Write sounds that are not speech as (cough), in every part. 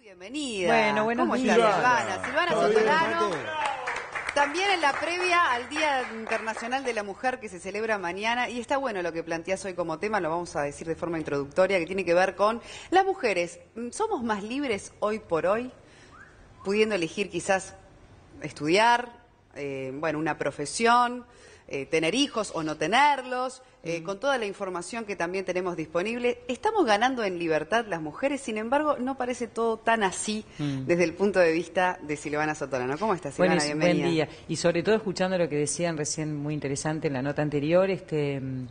Bienvenida. Bueno, buenos ¿Cómo días. está Silvana? Silvana ¿Todo bien, Sotolano. También en la previa al Día Internacional de la Mujer que se celebra mañana, y está bueno lo que planteas hoy como tema, lo vamos a decir de forma introductoria, que tiene que ver con las mujeres. Mm, ¿Somos más libres hoy por hoy, pudiendo elegir quizás estudiar, eh, bueno, una profesión, eh, tener hijos o no tenerlos, eh, con toda la información que también tenemos disponible? ¿Estamos ganando en libertad las mujeres? Sin embargo, no parece todo tan así desde el punto de vista de Silvana Sotolano. ¿Cómo estás, Silvana? Bueno, Bienvenida. buen día. Y sobre todo escuchando lo que decían recién muy interesante en la nota anterior, este mm,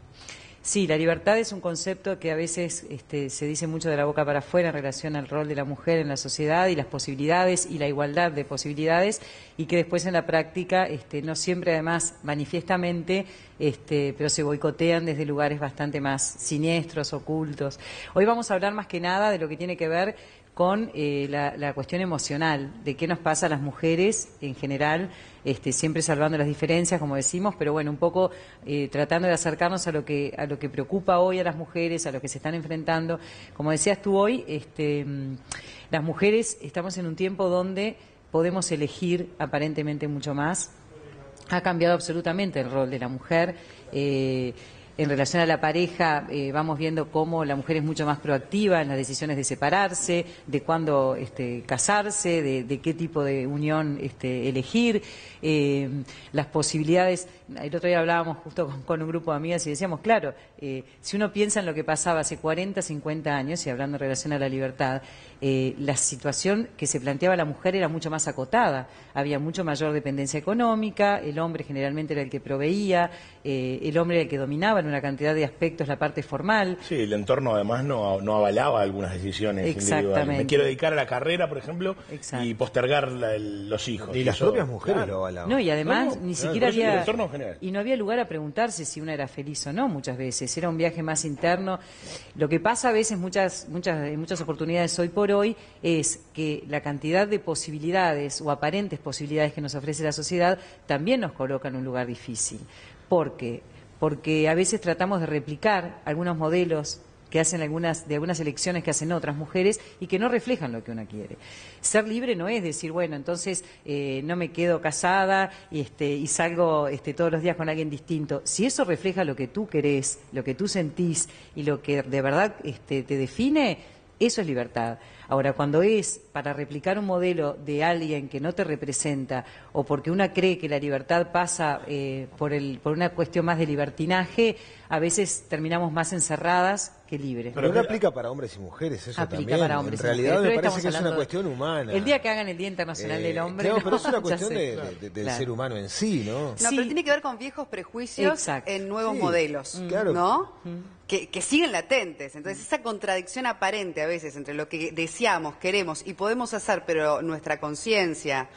sí, la libertad es un concepto que a veces este, se dice mucho de la boca para afuera en relación al rol de la mujer en la sociedad y las posibilidades y la igualdad de posibilidades y que después en la práctica este, no siempre además manifiestamente este, pero se boicotean desde lugares bastante más siniestros, ocultos. Hoy vamos a hablar más que nada de lo que tiene que ver con eh, la, cuestión emocional, de qué nos pasa a las mujeres en general, este, siempre salvando las diferencias, como decimos, pero bueno, un poco eh, tratando de acercarnos a lo que a lo que preocupa hoy a las mujeres, a lo que se están enfrentando. Como decías tú hoy, este, mm, las mujeres estamos en un tiempo donde podemos elegir aparentemente mucho más, ha cambiado absolutamente el rol de la mujer. eh, en relación a la pareja, eh, vamos viendo cómo la mujer es mucho más proactiva en las decisiones de separarse, de cuándo este, casarse, de, qué tipo de unión este, elegir, eh, las posibilidades. El otro día hablábamos justo con, un grupo de amigas y decíamos, claro, eh, si uno piensa en lo que pasaba hace 40, 50 años, y hablando en relación a la libertad, la situación que se planteaba la mujer era mucho más acotada. Había mucho mayor dependencia económica, el hombre generalmente era el que proveía, el hombre era el que dominaba una cantidad de aspectos la parte formal. Sí, el entorno además no, no avalaba algunas decisiones individuales. Exactamente. Me quiero dedicar a la carrera, por ejemplo, Exacto. y postergar la- el- los hijos. Ni las Eso- propias mujeres claro. lo avalaban. No, y además No, ni siquiera el había... entorno en general. Y no había lugar a preguntarse si una era feliz o no muchas veces. Era un viaje más interno. Lo que pasa a veces, muchas, muchas, en muchas oportunidades hoy por hoy, es que la cantidad de posibilidades o aparentes posibilidades que nos ofrece la sociedad también nos coloca en un lugar difícil. ¿Por qué? Porque a veces tratamos de replicar algunos modelos que hacen algunas de algunas elecciones que hacen otras mujeres y que no reflejan lo que una quiere. Ser libre no es decir, bueno, entonces eh, no me quedo casada y, este, y salgo este, todos los días con alguien distinto. Si eso refleja lo que tú querés, lo que tú sentís y lo que de verdad este, te define, eso es libertad. Ahora, cuando es para replicar un modelo de alguien que no te representa o porque una cree que la libertad pasa eh, por, el, por una cuestión más de libertinaje, a veces terminamos más encerradas que libres. Pero no aplica para hombres y mujeres, eso Aplica también. para hombres en y realidad mujeres, me parece que es una cuestión humana. El día que hagan el Día Internacional Eh, del Hombre. claro, pero (laughs) es no, una cuestión sé. de- de- de- del Claro. ser humano en sí, ¿no? No, Sí. pero tiene que ver con viejos prejuicios Exacto. en nuevos Sí. modelos, Mm. Claro. ¿no? Que, que siguen latentes. Entonces, esa contradicción aparente a veces entre lo que deseamos, queremos y podemos hacer, pero nuestra conciencia...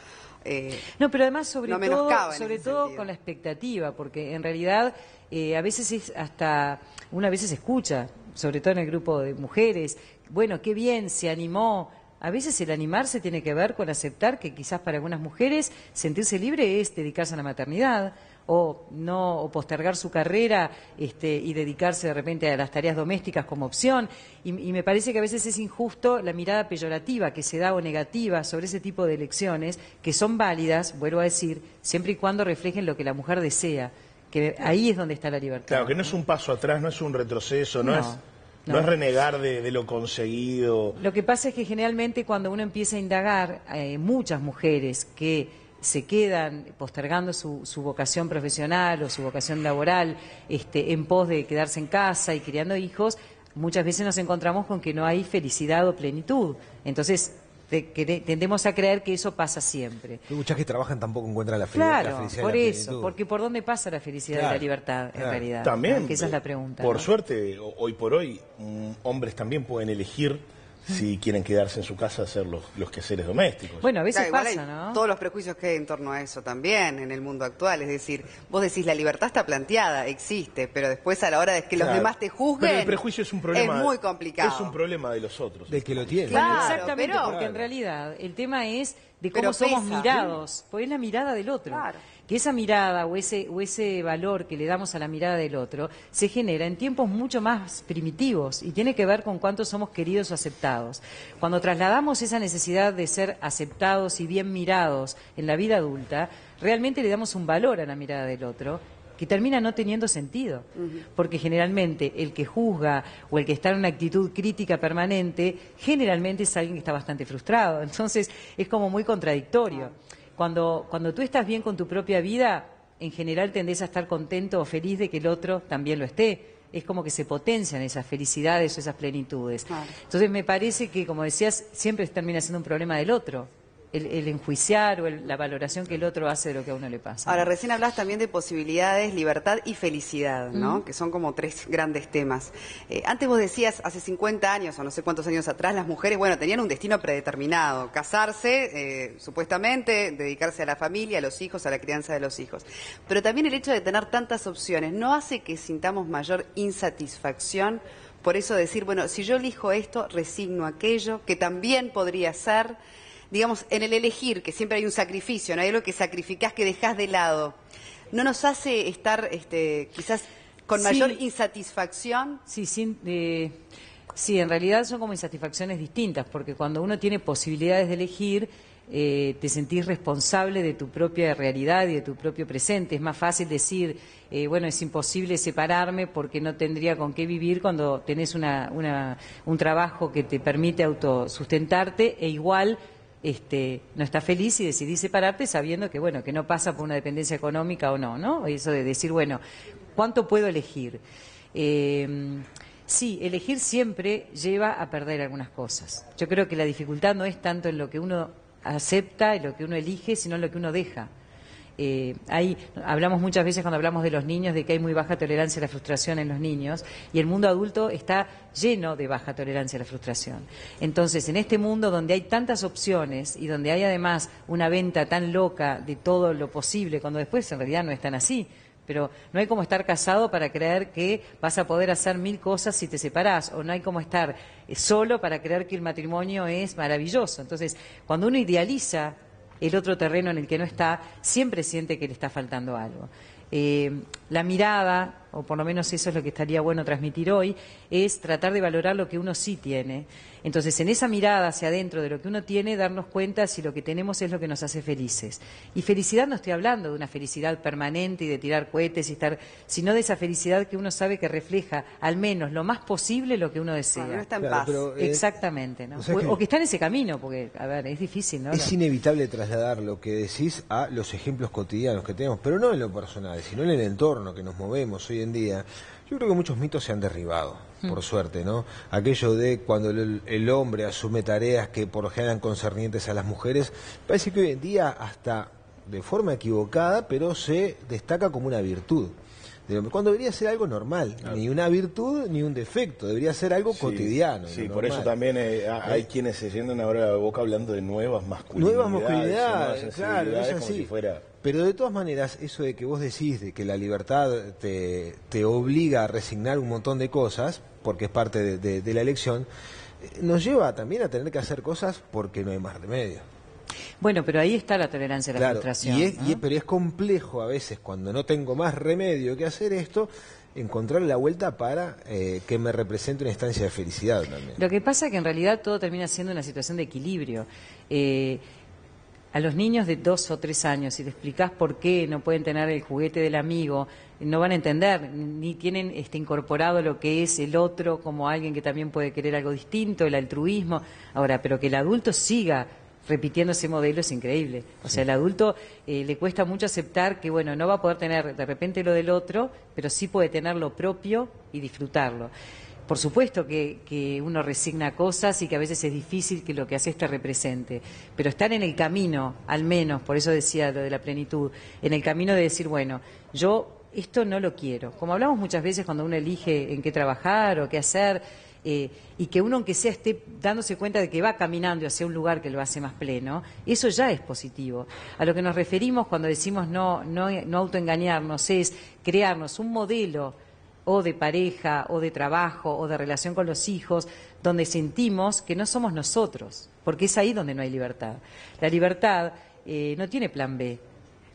eh, No, pero además sobre No todo, sobre todo sentido. con la expectativa, porque en realidad eh, a veces es hasta, una vez se escucha, sobre todo en el grupo de mujeres, bueno, qué bien, se animó. A veces el animarse tiene que ver con aceptar que quizás para algunas mujeres sentirse libre es dedicarse a la maternidad o no o postergar su carrera este, y dedicarse de repente a las tareas domésticas como opción. Y, y me parece que a veces es injusto la mirada peyorativa que se da o negativa sobre ese tipo de elecciones, que son válidas, vuelvo a decir, siempre y cuando reflejen lo que la mujer desea, que ahí es donde está la libertad. Claro, que no es un paso atrás, no es un retroceso, no, No, es, no. no. es renegar de, de lo conseguido. Lo que pasa es que generalmente cuando uno empieza a indagar, eh, muchas mujeres que se quedan postergando su, su vocación profesional o su vocación laboral este, en pos de quedarse en casa y criando hijos, muchas veces nos encontramos con que no hay felicidad o plenitud. Entonces, te- que- tendemos a creer que eso pasa siempre. Hay muchas que trabajan tampoco encuentran la, felicidad- la Claro, felicidad y por eso, plenitud. porque por dónde pasa la felicidad y Claro, la libertad en claro. realidad. También, ¿no? Que esa es eh, la pregunta. Por ¿no? suerte, hoy por hoy, mm, hombres también pueden elegir si quieren quedarse en su casa a hacer los, los quehaceres domésticos. Bueno, a veces Claro, pasa, ¿no? Todos los prejuicios que hay en torno a eso también en el mundo actual. Es decir, vos decís la libertad está planteada, existe, pero después a la hora de que los demás te juzguen. Pero el prejuicio es un problema. Es muy complicado. Es un problema de los otros. Del que lo tiene. Claro, Bueno, exactamente, pero- porque en realidad el tema es de Pero cómo somos pesa. mirados, porque es la mirada del otro. Claro. Que esa mirada o ese, o ese valor que le damos a la mirada del otro se genera en tiempos mucho más primitivos y tiene que ver con cuánto somos queridos o aceptados. Cuando trasladamos esa necesidad de ser aceptados y bien mirados en la vida adulta, realmente le damos un valor a la mirada del otro que termina no teniendo sentido, porque generalmente el que juzga o el que está en una actitud crítica permanente, generalmente es alguien que está bastante frustrado, (laughs) entonces es como muy contradictorio. Cuando, cuando tú estás bien con tu propia vida, en general tendés a estar contento o feliz de que el otro también lo esté. Es como que se potencian esas felicidades o esas plenitudes. Entonces me parece que, como decías, siempre termina siendo un problema del otro el, enjuiciar o la valoración que el otro hace de lo que a uno le pasa. Ahora, recién hablas también de posibilidades, libertad y felicidad, ¿no? Que son como tres grandes temas. Eh, antes vos decías, hace 50 años o no sé cuántos años atrás, las mujeres, bueno, tenían un destino predeterminado, casarse, eh, supuestamente, dedicarse a la familia, a los hijos, a la crianza de los hijos. Pero también el hecho de tener tantas opciones no hace que sintamos mayor insatisfacción por eso decir, bueno, si yo elijo esto, resigno aquello, que también podría ser digamos, en el elegir, que siempre hay un sacrificio, no hay algo que sacrificás, que dejás de lado, ¿no nos hace estar este, quizás con mayor insatisfacción? Sí, sí, sí, en realidad son como insatisfacciones distintas, porque cuando uno tiene posibilidades de elegir, eh, te sentís responsable de tu propia realidad y de tu propio presente. Es más fácil decir, eh, bueno, es imposible separarme porque no tendría con qué vivir cuando tenés una, un trabajo que te permite autosustentarte e igual este, no está feliz y decidís separarte sabiendo que, bueno, que no pasa por una dependencia económica o no, ¿no? Eso de decir, bueno, ¿cuánto puedo elegir? Eh, sí, elegir siempre lleva a perder algunas cosas. Yo creo que la dificultad no es tanto en lo que uno acepta, en lo que uno elige, sino en lo que uno deja. Eh, hablamos muchas veces cuando hablamos de los niños de que hay muy baja tolerancia a la frustración en los niños y el mundo adulto está lleno de baja tolerancia a la frustración. Entonces, en este mundo donde hay tantas opciones y donde hay además una venta tan loca de todo lo posible, cuando después en realidad no están así, pero no hay como estar casado para creer que vas a poder hacer mil cosas si te separás, o no hay como estar eh, solo para creer que el matrimonio es maravilloso. Entonces, cuando uno idealiza el otro terreno en el que no está, siempre siente que le está faltando algo. Eh, la mirada, o por lo menos eso es lo que estaría bueno transmitir hoy, es tratar de valorar lo que uno sí tiene entonces, en esa mirada hacia adentro de lo que uno tiene, darnos cuenta si lo que tenemos es lo que nos hace felices. Y felicidad no estoy hablando de una felicidad permanente y de tirar cohetes y estar, sino de esa felicidad que uno sabe que refleja al menos lo más posible lo que uno desea. no está en paz. Eh, Exactamente, ¿no? O, que, está en ese camino, porque, a ver, es difícil, ¿no? Es inevitable trasladar lo que decís a los ejemplos cotidianos que tenemos, pero no en lo personal, sino en el entorno que nos movemos hoy en día. Yo creo que muchos mitos se han derribado, mm. por suerte, ¿no? Aquello de cuando el, hombre asume tareas que por lo general concernientes a las mujeres, parece que hoy en día hasta de forma equivocada, pero se destaca como una virtud. Cuando debería ser algo normal, ni una virtud ni un defecto, debería ser algo cotidiano. Sí, por eso también eh, hay ¿Eh? quienes se sienten ahora la boca hablando de nuevas masculinidades. Nuevas masculinidades, claro, es así. Pero de todas maneras, eso de que vos decís de que la libertad te, te obliga a resignar un montón de cosas, porque es parte de, la elección, eh, nos lleva también a tener que hacer cosas porque no hay más remedio. Bueno, pero ahí está la tolerancia a la frustración. Y pero es complejo a veces, cuando no tengo más remedio que hacer esto, encontrar la vuelta para eh, que me represente una instancia de felicidad también. Lo que pasa es que en realidad todo termina siendo una situación de equilibrio. Eh, a los niños de dos o tres años, si te explicás por qué no pueden tener el juguete del amigo, no van a entender, ni tienen este, incorporado lo que es el otro como alguien que también puede querer algo distinto, el altruismo. Ahora, pero que el adulto siga repitiendo ese modelo es increíble. O sea, el adulto eh, le cuesta mucho aceptar que, bueno, no va a poder tener de repente lo del otro, pero sí puede tener lo propio y disfrutarlo. Por supuesto que, uno resigna cosas y que a veces es difícil que lo que hace te represente, pero estar en el camino, al menos, por eso decía lo de la plenitud, en el camino de decir, bueno, yo esto no lo quiero. Como hablamos muchas veces cuando uno elige en qué trabajar o qué hacer, eh, y que uno aunque sea esté dándose cuenta de que va caminando hacia un lugar que lo hace más pleno, eso ya es positivo. A lo que nos referimos cuando decimos no, no, no autoengañarnos es crearnos un modelo o de pareja, o de trabajo, o de relación con los hijos, donde sentimos que no somos nosotros, porque es ahí donde no hay libertad. La libertad eh, no tiene plan B.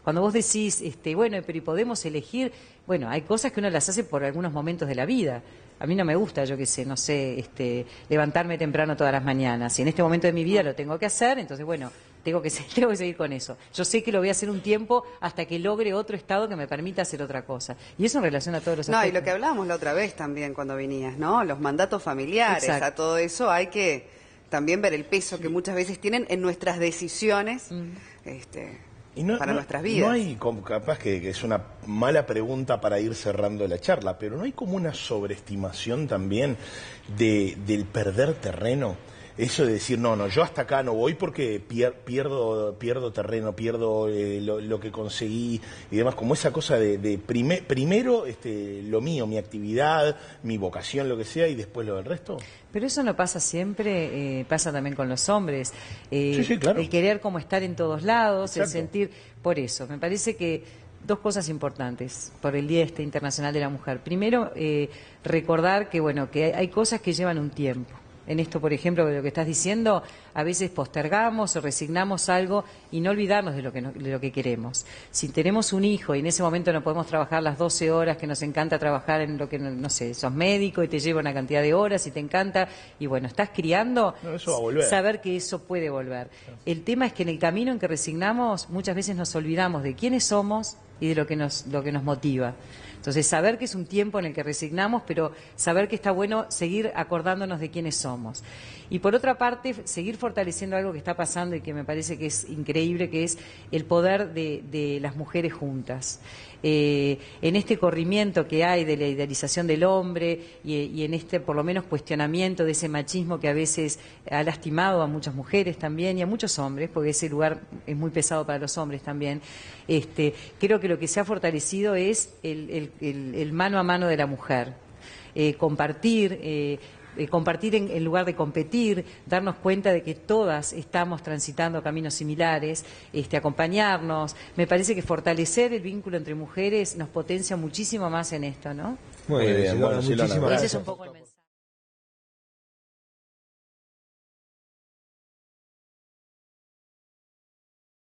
cuando vos decís, este, bueno, pero podemos elegir, bueno, hay cosas que uno las hace por algunos momentos de la vida. A mí no me gusta, yo qué sé, no sé, este, levantarme temprano todas las mañanas. Y en este momento de mi vida lo tengo que hacer, entonces, bueno, tengo que, (laughs) tengo que seguir con eso. Yo sé que lo voy a hacer un tiempo hasta que logre otro estado que me permita hacer otra cosa. Y eso en relación a todos los No, y lo que hablábamos la otra vez también cuando venías, ¿no? Los mandatos familiares, a todo eso hay que también ver el peso que muchas veces tienen en nuestras decisiones. Mm. Este, para nuestras vidas. No hay, capaz que, es una mala pregunta para ir cerrando la charla, pero no hay como una sobreestimación también de, del perder terreno eso de decir, no, no, yo hasta acá no voy porque pierdo, pierdo terreno, pierdo eh, lo, que conseguí y demás, como esa cosa de, primero este, lo mío, mi actividad, mi vocación, lo que sea, y después lo del resto. Pero eso no pasa siempre, eh, pasa también con los hombres. Eh, el querer como estar en todos lados, el sentir, por eso, me parece que dos cosas importantes por el Día este Internacional de la Mujer. Primero, recordar que bueno que hay cosas que llevan un tiempo en esto, por ejemplo, de lo que estás diciendo, a veces postergamos o resignamos algo y no olvidarnos de lo que, de lo que queremos. Si tenemos un hijo y en ese momento no podemos trabajar las 12 horas que nos encanta trabajar en lo que, no sé, sos médico y te lleva una cantidad de horas y te encanta, y bueno, estás criando, saber que eso puede volver. El tema es que en el camino en que resignamos muchas veces nos olvidamos de quiénes somos y de lo que nos, lo que nos motiva. Entonces, saber que es un tiempo en el que resignamos, pero saber que está bueno seguir acordándonos de quiénes somos. Y por otra parte, seguir fortaleciendo algo que está pasando y que me parece que es increíble, que es el poder de, las mujeres juntas. Eh, en este corrimiento que hay de la idealización del hombre y, en este, por lo menos, cuestionamiento de ese machismo que a veces ha lastimado a muchas mujeres también y a muchos hombres, porque ese lugar es muy pesado para los hombres también, este, creo que lo que se ha fortalecido es el, mano a mano de la mujer. Eh, compartir, eh, eh, compartir en, lugar de competir, darnos cuenta de que todas estamos transitando caminos similares, este, acompañarnos. Me parece que fortalecer el vínculo entre mujeres nos potencia muchísimo más en esto, ¿no? Muy bien, bueno, Ese es un poco el mensaje.